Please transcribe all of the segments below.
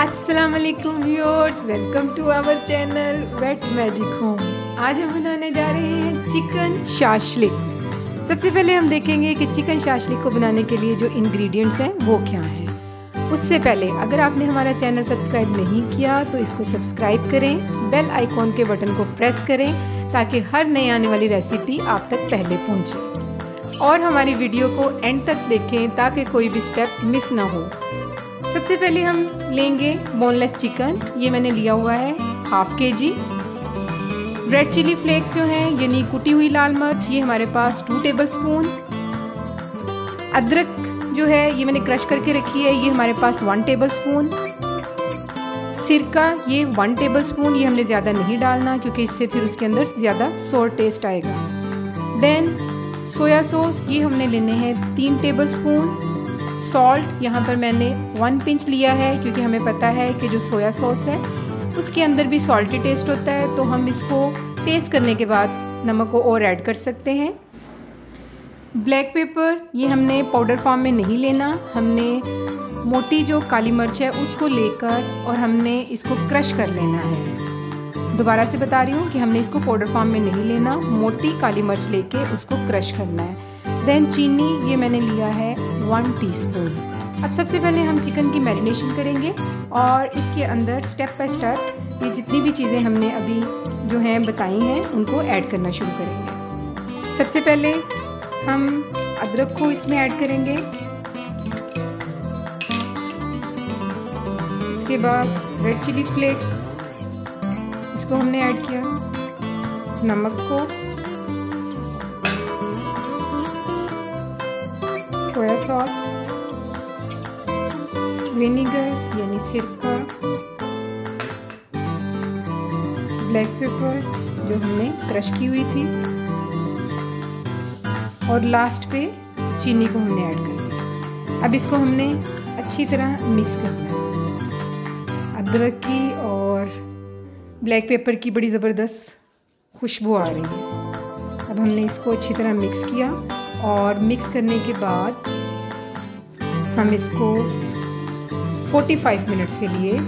अस्सलाम वालेकुम viewers welcome to our channel Wet Magic Home आज हम बनाने जा रहे हैं चिकन शाशलिक सबसे पहले हम देखेंगे कि चिकन शाशलिक को बनाने के लिए जो इंग्रेडिएंट्स हैं, वो क्या हैं। उससे पहले, अगर आपने हमारा चैनल सब्सक्राइब नहीं किया तो इसको सब्सक्राइब करें बेल आइकॉन के बटन को प्रेस करें, ताकि हर नई आने वाली रेसिपी आप तक पहले पहुँचे। और हमारी वीडियो को एंड तक देखें, ताकि कोई भी स्टेप मिस ना हो। सबसे पहले हम लेंगे बोनलेस चिकन ये मैंने लिया हुआ है हाफ़ के जी रेड चिली फ्लेक्स जो हैं, यानी कुटी हुई लाल मिर्च, ये हमारे पास टू टेबल स्पून अदरक जो है, ये मैंने क्रश करके रखी है, ये हमारे पास वन टेबल स्पून सिरका ये वन टेबल स्पून ये हमने ज़्यादा नहीं डालना, क्योंकि इससे फिर उसके अंदर ज़्यादा सोर टेस्ट आएगा। देन सोया सॉस ये हमने लेने हैं तीन टेबल स्पून सॉल्ट यहाँ पर मैंने वन पिंच लिया है, क्योंकि हमें पता है कि जो सोया सॉस है, उसके अंदर भी सॉल्टी टेस्ट होता है तो हम इसको टेस्ट करने के बाद नमक को और ऐड कर सकते हैं। ब्लैक पेपर ये हमने पाउडर फॉर्म में नहीं लेना, हमने मोटी जो काली मिर्च है, उसको लेकर और हमने इसको क्रश कर लेना है। दोबारा से बता रही हूँ कि हमने इसको पाउडर फॉर्म में नहीं लेना, मोटी काली मिर्च लेके उसको क्रश करना है। देन चीनी, ये मैंने लिया है वन टीस्पून अब सबसे पहले हम चिकन की मैरिनेशन करेंगे और इसके अंदर स्टेप बाय स्टेप ये जितनी भी चीज़ें हमने अभी जो हैं बताई हैं, उनको ऐड करना शुरू करेंगे। सबसे पहले हम अदरक को इसमें ऐड करेंगे। उसके बाद रेड चिली फ्लेक्स इसको हमने ऐड किया। नमक को सोया सॉस विनीगर यानी सिरका ब्लैक पेपर जो हमने क्रश की हुई थी। और लास्ट पे चीनी को हमने ऐड कर दिया। अब इसको हमने अच्छी तरह मिक्स करना है। अदरक की और ब्लैक पेपर की बड़ी ज़बरदस्त खुशबू आ रही है। अब हमने इसको अच्छी तरह मिक्स किया और मिक्स करने के बाद हम इसको 45 मिनट्स के लिए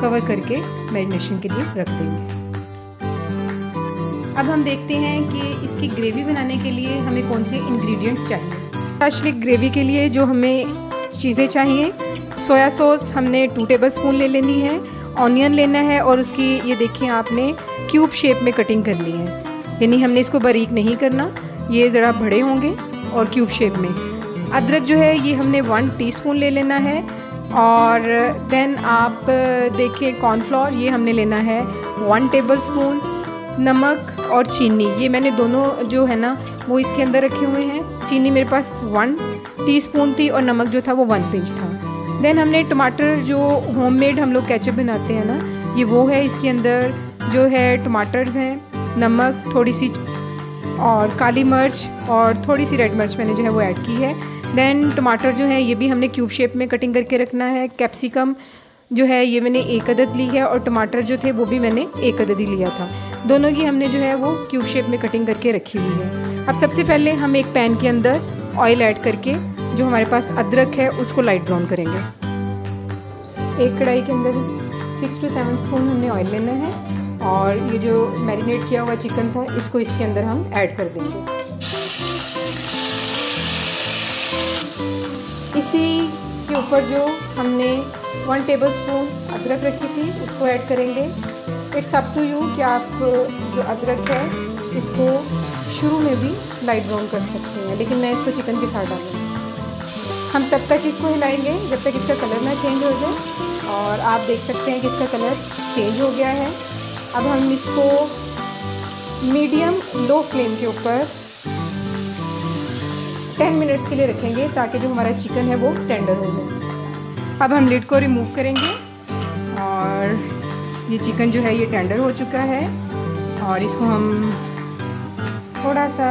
कवर करके मैरिनेशन के लिए रख देंगे। अब हम देखते हैं कि इसकी ग्रेवी बनाने के लिए हमें कौन से इंग्रेडिएंट्स चाहिए। अशलिक ग्रेवी के लिए जो हमें चीज़ें चाहिए सोया सॉस हमने टू टेबल स्पून ले लेनी है ऑनियन लेना है और उसकी, ये देखिए आपने क्यूब शेप में कटिंग करनी है। यानी हमने इसको बारीक नहीं करना, ये ज़रा बड़े होंगे और क्यूब शेप में। अदरक जो है, ये हमने वन टीस्पून ले लेना है। और देन आप देखिए कॉर्नफ्लोर ये हमने लेना है वन टेबल स्पून नमक और चीनी। ये मैंने दोनों जो है ना, वो इसके अंदर रखे हुए हैं। चीनी मेरे पास वन टीस्पून थी और नमक जो था, वो वन पिंच था। देन हमने टमाटर जो होममेड हम लोग कैचअप बनाते हैं ना, ये वो है इसके अंदर जो है टमाटर्स हैं, नमक, थोड़ी सी और काली मिर्च और थोड़ी सी रेड मिर्च मैंने जो है वो ऐड की है। देन टमाटर जो है, ये भी हमने क्यूब शेप में कटिंग करके रखना है. कैप्सिकम जो है, ये मैंने एक अदद ली है और टमाटर जो थे, वो भी मैंने एक अदद ही लिया था. दोनों की हमने जो है, वो क्यूब शेप में कटिंग करके रखी हुई है. अब सबसे पहले हम एक पैन के अंदर ऑयल ऐड करके जो हमारे पास अदरक है, उसको लाइट ब्राउन करेंगे. एक कढ़ाई के अंदर सिक्स टू सेवन स्पून हमने ऑयल लेना है और ये जो मैरिनेट किया हुआ चिकन था, इसको इसके अंदर हम ऐड कर देंगे. के ऊपर जो हमने वन टेबल स्पून अदरक रखी थी, उसको ऐड करेंगे। इट्स अप टू यू कि आप जो अदरक है, इसको शुरू में भी लाइट ब्राउन कर सकते हैं, लेकिन मैं इसको चिकन के साथ डालूँगी। हम तब तक इसको हिलाएँगे, जब तक इसका कलर ना चेंज हो जाए, और आप देख सकते हैं कि इसका कलर चेंज हो गया है। अब हम इसको मीडियम लो फ्लेम के ऊपर 10 मिनट्स के लिए रखेंगे ताकि जो हमारा चिकन है वो टेंडर हो जाए। अब हम लिड को रिमूव करेंगे और ये चिकन जो है ये टेंडर हो चुका है और इसको हम थोड़ा सा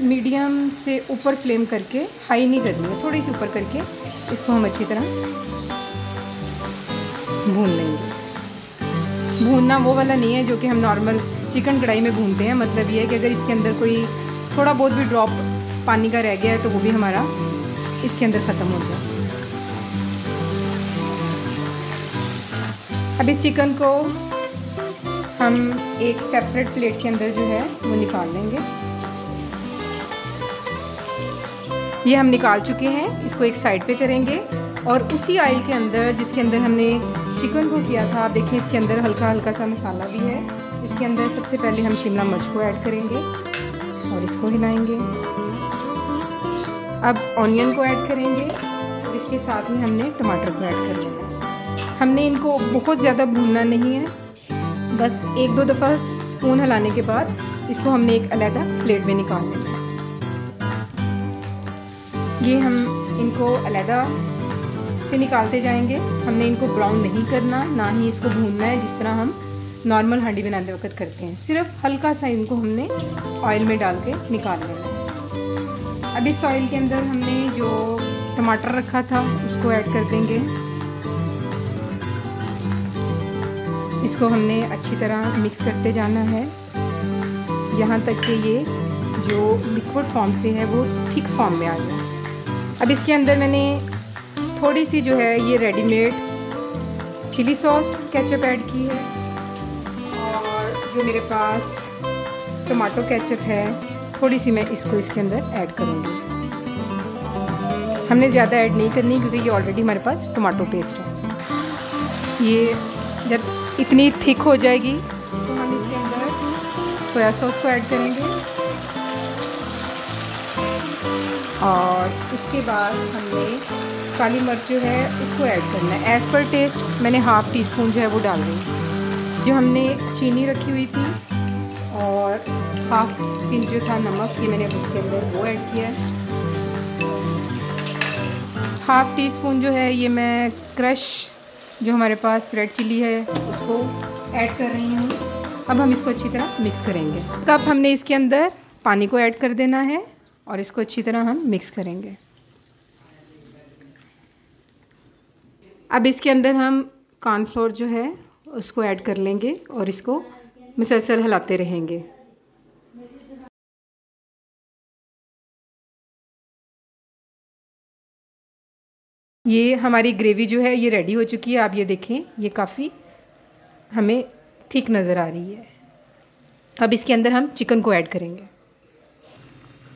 मीडियम से ऊपर फ्लेम करके हाई नहीं कर देंगे, थोड़ी सी ऊपर करके इसको हम अच्छी तरह भून लेंगे। भूनना वो वाला नहीं है जो कि हम नॉर्मल चिकन कढ़ाई में भूनते हैं मतलब ये है कि अगर इसके अंदर कोई थोड़ा बहुत भी ड्रॉप पानी का रह गया है तो वो भी हमारा इसके अंदर ख़त्म हो जाए अब इस चिकन को हम एक सेपरेट प्लेट के अंदर जो है, वो निकाल लेंगे। ये हम निकाल चुके हैं, इसको एक साइड पे करेंगे और उसी ऑयल के अंदर जिसके अंदर हमने चिकन को किया था, आप देखिए इसके अंदर हल्का हल्का सा मसाला भी है। इसके अंदर सबसे पहले हम शिमला मिर्च को ऐड करेंगे और इसको हिलाएँगे। अब ऑनियन को ऐड करेंगे। और इसके साथ ही हमने टमाटर को ऐड कर लेना हमने इनको बहुत ज़्यादा भूनना नहीं है। बस एक दो दफ़ा स्पून हिलाने के बाद इसको हमने एक अलहदा प्लेट में निकाल लेना ये हम इनको अलहदा से निकालते जाएँगे। हमने इनको ब्राउन नहीं करना, ना ही इसको भूनना है, जिस तरह हम नॉर्मल हांडी बनाते वक्त करते हैं। सिर्फ़ हल्का सा इनको हमने ऑयल में डाल के निकाल लेना है अब इस के अंदर हमने जो टमाटर रखा था, उसको ऐड कर देंगे। इसको हमने अच्छी तरह मिक्स करते जाना है। यहाँ तक कि ये जो लिक्विड फॉर्म से है, वो थिक फॉर्म में आ जाए। अब इसके अंदर मैंने थोड़ी सी जो है, ये readymade chilli sauce ketchup add की है। और जो मेरे पास टमाटो केचप है थोड़ी सी मैं इसको इसके अंदर ऐड करूँगी। हमने ज़्यादा ऐड नहीं करनी क्योंकि ये ऑलरेडी हमारे पास टमाटो पेस्ट है। ये जब इतनी थिक हो जाएगी तो हम इसके अंदर सोया सॉस को ऐड करेंगे। और उसके बाद हमने काली मिर्च जो है, उसको ऐड करना है। एज़ पर टेस्ट मैंने हाफ़ टी स्पून जो है वो डाल रही जो हमने चीनी रखी हुई थी, और हाफ़ पिंच जो था, नमक ये मैंने उसके अंदर वो ऐड किया है। हाफ़ टी स्पून जो है, ये मैं क्रश, जो हमारे पास रेड चिली है, उसको ऐड कर रही हूँ। अब हम इसको अच्छी तरह मिक्स करेंगे। कप हमने इसके अंदर पानी को ऐड कर देना है, और इसको अच्छी तरह हम मिक्स करेंगे। अब इसके अंदर हम कॉर्नफ्लोर जो है, उसको ऐड कर लेंगे, और इसको मिसलसल हिलाते रहेंगे। ये हमारी ग्रेवी जो है, ये रेडी हो चुकी है। आप ये देखें, ये काफ़ी हमें ठीक नज़र आ रही है। अब इसके अंदर हम चिकन को ऐड करेंगे।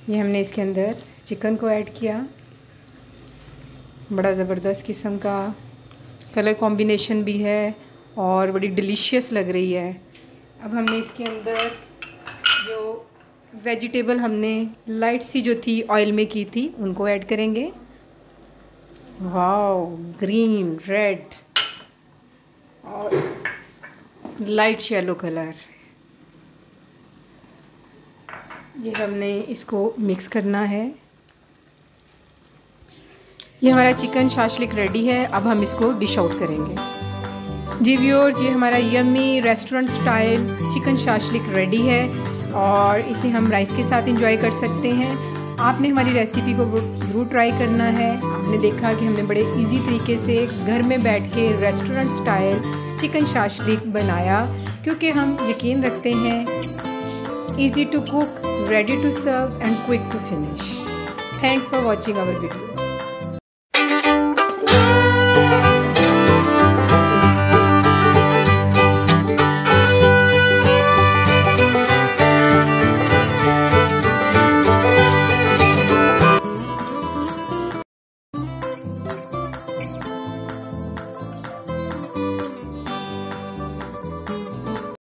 ये हमने इसके अंदर चिकन को ऐड किया। बड़ा ज़बरदस्त किस्म का कलर कॉम्बिनेशन भी है और बड़ी डिलीशियस लग रही है। अब हमने इसके अंदर जो वेजिटेबल हमने लाइट सी जो थी ऑयल में की थी, उनको ऐड करेंगे। वाओ ग्रीन रेड और लाइट येलो कलर ये हमने इसको मिक्स करना है। ये हमारा चिकन शाशलिक रेडी है। अब हम इसको डिश आउट करेंगे। जी व्यूअर्स ये हमारा yummy restaurant style chicken shashlik ready है और इसे हम राइस के साथ इंजॉय कर सकते हैं। आपने हमारी रेसिपी को ज़रूर ट्राई करना है। आपने देखा कि हमने बड़े इजी तरीके से घर में बैठ के रेस्टोरेंट स्टाइल चिकन शाशलिक बनाया, क्योंकि हम यकीन रखते हैं easy to cook ready to serve and quick to finish thanks for watching our video